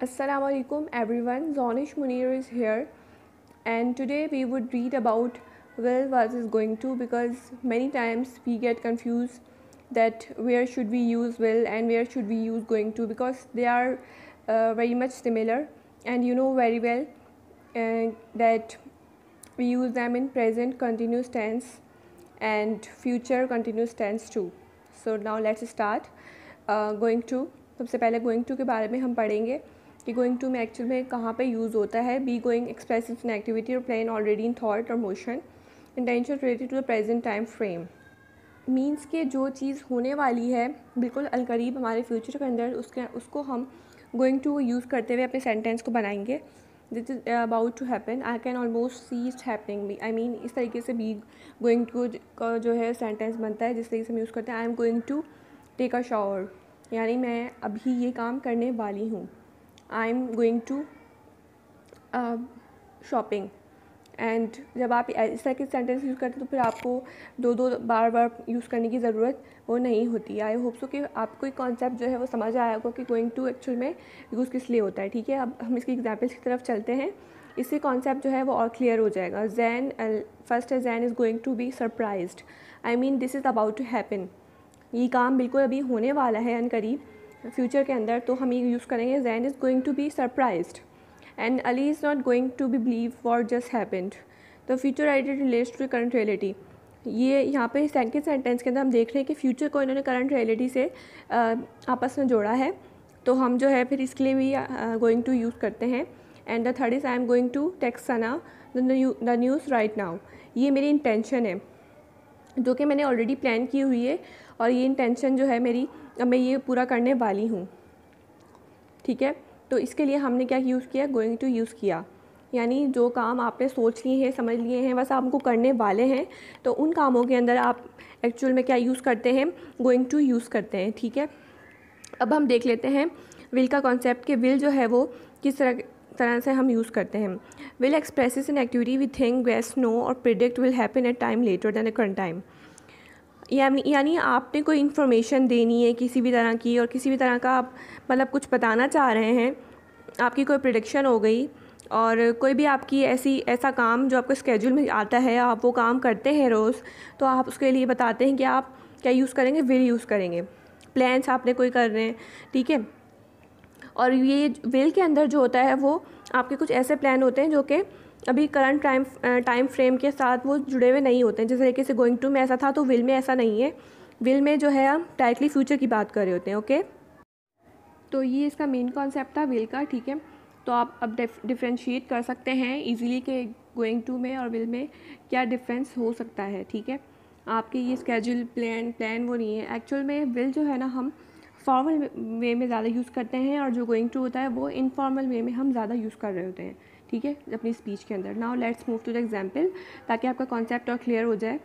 Assalamu alaikum everyone, Zonish Munir is here and today we would read about will versus going to because many times we get confused that where should we use will and where should we use going to because they are uh, very much similar and you know very well uh, that we use them in present continuous tense and future continuous tense too so now let's start uh, going to सबसे पहले going to के बारे में हम पढ़ेंगे कि going to में actual में कहाँ पे यूज़ होता है? Be going expressive in activity और प्लान ऑलरेडी इन थॉट और motion intention related to the present time frame means के जो चीज़ होने वाली है, बिल्कुल अलकरीब हमारे फ्यूचर के अंदर, उसके, उसको हम गोइंग टू यूज़ करते हुए अपने सेंटेंस को बनाएँगे। This is about to happen I can almost see it happening I mean इस तरीके से बी गोइंग टू का जो है सेंटेंस बनता है, जिस तरीके से हम यूज़ करते हैं। I am going to take a shower यानी मैं अभी ये काम करने वाली हूँ। I am going to shopping and जब आप इस तरह के सेंटेंस यूज़ करते तो फिर आपको दो दो बार बार यूज़ करने की ज़रूरत वो नहीं होती। आई होप सो कि आपको एक कॉन्सेप्ट जो है वो समझ आया होगा कि गोइंग टू एक्चुअल में यूज़ किस लिए होता है, ठीक है? अब हम इसकी एग्जाम्पल्स की तरफ़ चलते हैं। इससे कॉन्सेप्ट जो है वो और क्लियर हो जाएगा। जैन फ़र्स्ट है Jane is going to be surprise I mean this is about to happen ये काम बिल्कुल अभी होने वाला है अन करीब फ्यूचर के अंदर तो हम ये यूज़ करेंगे Jane is going to be surprised and Ali is not going to be believe what just happened the future आइडेंट relates to current reality ये यहाँ पे सेकेंड सेंटेंस के अंदर हम देख रहे हैं कि फ्यूचर को इन्होंने करंट रियलिटी से आपस में जोड़ा है। तो हम जो है फिर इसके लिए भी गोइंग टू यूज़ करते हैं। And the third is I am going to text Sana the news right now ये मेरी इंटेंशन है, जो कि मैंने ऑलरेडी प्लान की हुई है। और ये इंटेंशन जो है मेरी, अब मैं ये पूरा करने वाली हूँ। ठीक है? तो इसके लिए हमने क्या यूज़ किया? गोइंग टू यूज़ किया। यानी जो काम आपने सोच लिए हैं, समझ लिए हैं, बस आपको करने वाले हैं तो उन कामों के अंदर आप एक्चुअल में क्या यूज़ करते हैं? गोइंग टू यूज़ करते हैं। ठीक है? अब हम देख लेते हैं विल का कॉन्सेप्ट कि विल जो है वो किस तरह तरह से हम यूज़ करते हैं। Will expresses an activity we think west know और predict will happen at time later than a current time यानी आपने कोई इन्फॉर्मेशन देनी है किसी भी तरह की और किसी भी तरह का आप मतलब कुछ बताना चाह रहे हैं, आपकी कोई प्रिडिक्शन हो गई और कोई भी आपकी ऐसी, ऐसा काम जो आपको स्केड्यूल में आता है, आप वो काम करते हैं रोज़ तो आप उसके लिए बताते हैं कि आप क्या यूज़ करेंगे विल यूज़ करेंगे। प्लान्स आपने कोई कर रहे हैं, ठीक है? और ये विल के अंदर जो होता है वो आपके कुछ ऐसे प्लान होते हैं जो कि अभी करंट टाइम टाइम फ्रेम के साथ वो जुड़े हुए नहीं होते हैं। जिस तरीके से गोइंग टू में ऐसा था तो विल में ऐसा नहीं है। विल में जो है, हम डायरेक्टली फ्यूचर की बात कर रहे होते हैं ओके तो ये इसका मेन कॉन्सेप्ट था विल का, ठीक है? तो आप अब डिफ्रेंशिएट कर सकते हैं इजीली के गोइंग टू में और विल में क्या डिफरेंस हो सकता है, ठीक है? आपके ये स्केड्यूल प्लान प्लान वो नहीं है। एक्चुअल में विल जो है ना, हम फॉर्मल वे में ज़्यादा यूज़ करते हैं और जो गोइंग टू होता है, वो इनफॉर्मल वे में हम ज़्यादा यूज़ कर रहे होते हैं। ठीक है, अपनी स्पीच के अंदर। Now let's move to the example ताकि आपका कॉन्सेप्ट और क्लियर हो जाए।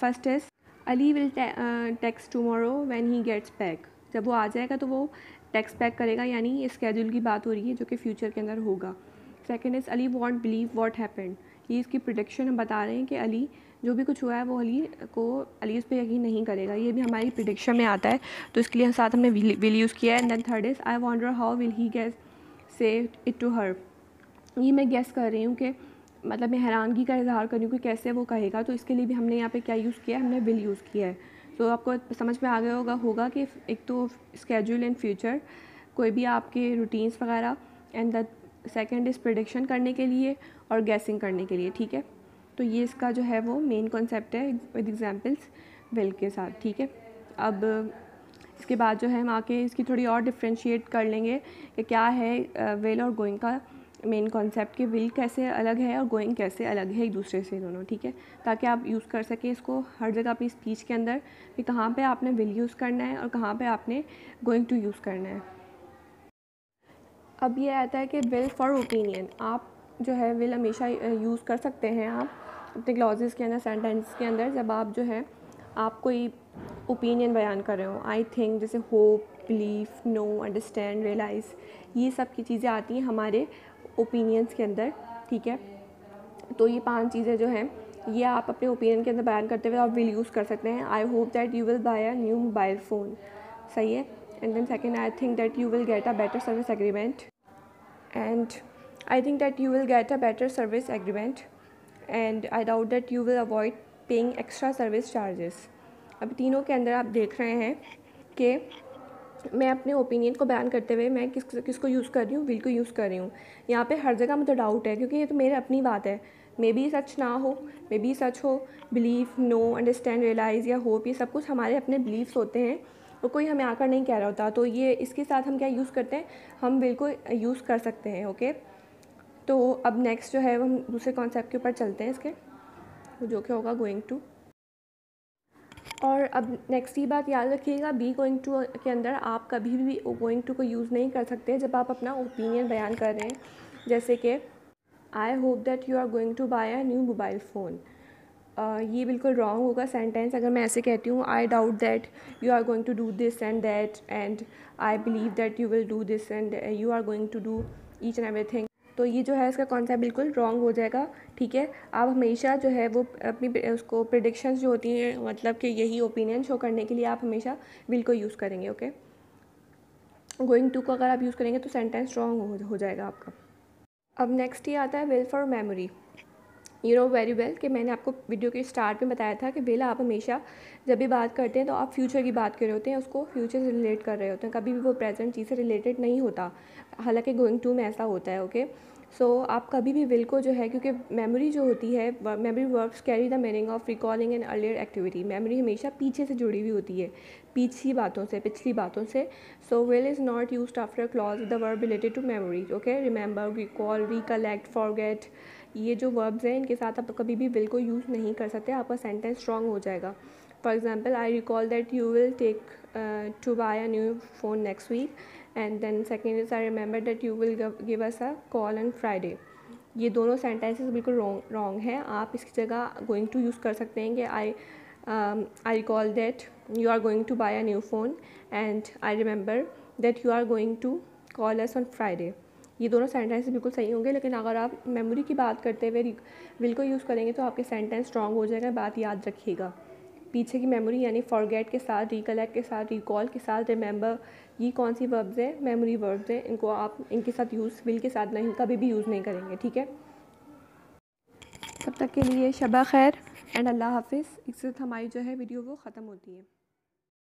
First is Ali will text tomorrow when he gets back जब वो आ जाएगा तो वो टेक्स पैक करेगा, यानी स्केड्यूल की बात हो रही है जो कि फ्यूचर के अंदर होगा। Second is Ali won't believe what happened ये इसकी प्रिडिक्शन हम बता रहे हैं कि अली जो भी कुछ हुआ है, वो अली को अली उस पर यकीन नहीं करेगा। ये भी हमारी प्रिडिक्शन में आता है तो इसके लिए साथ हमने विल यूज़ किया है। And then third is I wonder how will he guess say it to her ये मैं गेस कर रही हूँ कि मतलब मैं हैरानगी का इजहार कर कि कैसे वो कहेगा। तो इसके लिए भी हमने यहाँ पे क्या यूज़ किया है? हमने विल यूज़ किया है। तो आपको समझ में आ गया होगा होगा कि एक तो स्केड्यूल इन फ्यूचर कोई भी आपके रूटीन्स वगैरह and the second is prediction करने के लिए और गैसिंग करने के लिए, ठीक है? तो ये इसका जो है वो मेन कॉन्सेप्ट है विद एग्जांपल्स विल के साथ, ठीक है? अब इसके बाद जो है हम आके इसकी थोड़ी और डिफ्रेंशिएट कर लेंगे कि क्या है विल और गोइंग का मेन कॉन्सेप्ट कि विल कैसे अलग है और गोइंग कैसे अलग है एक दूसरे से दोनों, ठीक है? ताकि आप यूज़ कर सकें इसको हर जगह अपनी स्पीच के अंदर कि कहाँ पे आपने विल यूज़ करना है और कहाँ पे आपने गोइंग टू यूज़ करना है। अब ये आता है कि विल फॉर ओपिनियन आप जो है विल हमेशा यूज़ कर सकते हैं आप अपने क्लॉजेस के अंदर सेंटेंस के अंदर, जब आप जो है, आप कोई ओपिनियन बयान कर रहे हो आई थिंक जैसे hope believe know understand realise ये सब की चीज़ें आती हैं हमारे ओपिनियंस के अंदर, ठीक है? तो ये पाँच चीज़ें जो हैं, ये आप अपने ओपिनियन के अंदर बयान करते हुए आप विल यूज़ कर सकते हैं। I hope that you will buy a new mobile phone सही है? And then second I think that you will get a better service agreement and I think that you will get a better service agreement and I doubt that you will avoid paying extra service charges अब तीनों के अंदर आप देख रहे हैं कि मैं अपने ओपिनियन को बयान करते हुए मैं किस, किसको यूज़ कर रही हूँ विल को यूज़ कर रही हूँ। यहाँ पे हर जगह मुझे डाउट है, क्योंकि ये तो मेरी अपनी बात है। मे बी सच ना हो मे बी सच हो बिलीव नो अंडरस्टैंड रियलाइज़ या होप ये सब कुछ हमारे अपने बिलीव्स होते हैं, और कोई हमें आकर नहीं कह रहा होता। तो ये, इसके साथ हम क्या यूज़ करते हैं? हम बिल को यूज़ कर सकते हैं ओके तो अब नेक्स्ट जो है, हम दूसरे कॉन्सेप्ट के ऊपर चलते हैं इसके। जो क्या होगा गोइंग टू और अब नेक्स्ट ये बात याद रखिएगा बी गोइंग टू के अंदर आप कभी भी गोइंग टू को यूज़ नहीं कर सकते जब आप अपना ओपिनियन बयान कर रहे हैं। जैसे कि I hope that you are going to buy a new mobile phone ये बिल्कुल रॉन्ग होगा सेंटेंस अगर मैं ऐसे कहती हूँ I doubt that you are going to do this and that and I believe that you will do this and you are going to do each and every thing तो ये जो है, इसका कॉन्सेप्ट बिल्कुल रॉन्ग हो जाएगा, ठीक है? आप हमेशा जो है, वो अपनी उसको प्रडिक्शंस जो होती हैं मतलब कि यही ओपिनियन शो करने के लिए आप हमेशा विल को यूज़ करेंगे ओके गोइंग टू को अगर आप यूज़ करेंगे तो सेंटेंस रॉन्ग हो जाएगा आपका। अब नेक्स्ट ये आता है will for memory you know very well कि मैंने आपको वीडियो के स्टार्ट में बताया था कि बेला आप हमेशा जब भी बात करते हैं तो आप फ्यूचर की बात कर रहे होते हैं उसको फ्यूचर से रिलेट कर रहे होते हैं। कभी भी वो प्रेजेंट चीज़ से रिलेटेड नहीं होता। हालाँकि गोइंग टू में ऐसा होता है ओके सो so, आप कभी भी विल को जो है क्योंकि मेमोरी जो होती है memory verbs carry the meaning of recalling an earlier activity memory हमेशा पीछे से जुड़ी हुई होती है पीछी बातों से पिछली बातों से। So will is not use after clause the verb related to memory okay remember recall recollect forget ये जो वर्ब्स हैं, इनके साथ आप कभी भी विल को यूज़ नहीं कर सकते, आपका सेंटेंस स्ट्रॉन्ग हो जाएगा। For example I recall that you will take to buy a new phone next week and then second is I remember that you will give us a call on Friday ये दोनों sentences बिल्कुल wrong wrong हैं। आप इसकी जगह going to use कर सकते हैं कि I I recall that you are going to buy a new phone and I remember that you are going to call us on Friday ये दोनों सेंटेंस बिल्कुल सही होंगे, लेकिन अगर आप मेमोरी की बात करते हुए विल को यूज़ करेंगे तो आपके सेंटेंस स्ट्रॉन्ग हो जाएगा, बात याद रखिएगा। पीछे की मेमोरी यानी फॉरगेट के साथ रिकलेक्ट के साथ रिकॉल के साथ रिमेंबर ये कौन सी वर्ब्स हैं? मेमोरी वर्ब्स हैं, इनको आप इनके साथ यूज़ विल के साथ नहीं, कभी भी यूज़ नहीं करेंगे, ठीक है? तब तक के लिए शबा खैर एंड अल्लाह हाफिज़। इससे हमारी जो है वीडियो वो ख़त्म होती है।